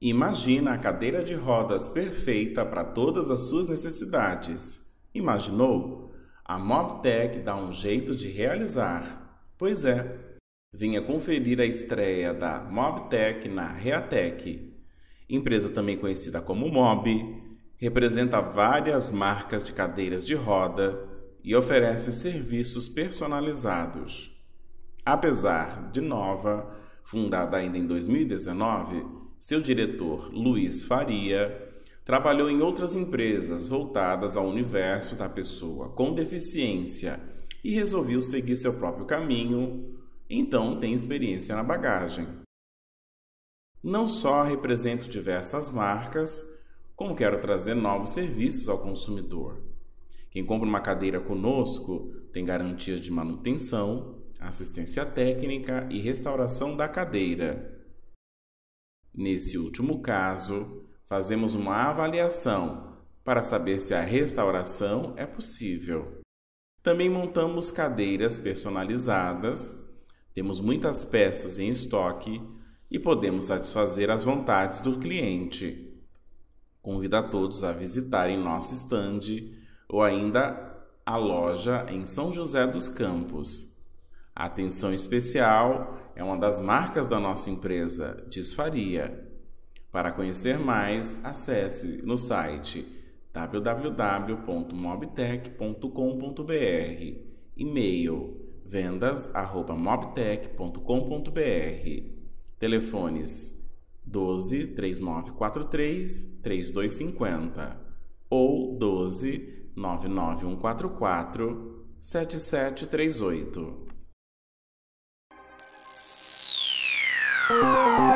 Imagina a cadeira de rodas perfeita para todas as suas necessidades. Imaginou? A Mobtech dá um jeito de realizar. Pois é, vinha conferir a estreia da Mobtech na Reatec. Empresa também conhecida como Mob, representa várias marcas de cadeiras de roda e oferece serviços personalizados. Apesar de nova, fundada ainda em 2019, seu diretor, Luiz Faria, trabalhou em outras empresas voltadas ao universo da pessoa com deficiência e resolveu seguir seu próprio caminho, então tem experiência na bagagem. Não só represento diversas marcas, como quero trazer novos serviços ao consumidor. Quem compra uma cadeira conosco tem garantia de manutenção, assistência técnica e restauração da cadeira. Nesse último caso, fazemos uma avaliação para saber se a restauração é possível. Também montamos cadeiras personalizadas, temos muitas peças em estoque e podemos satisfazer as vontades do cliente. Convido a todos a visitarem nosso estande ou ainda a loja em São José dos Campos. A atenção especial é uma das marcas da nossa empresa, diz Faria. Para conhecer mais, acesse no site www.mobtech.com.br, e-mail vendas@mobtech.com.br, telefones 12 3943 3250 ou 12 99144 7738. Música